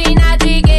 Illuminati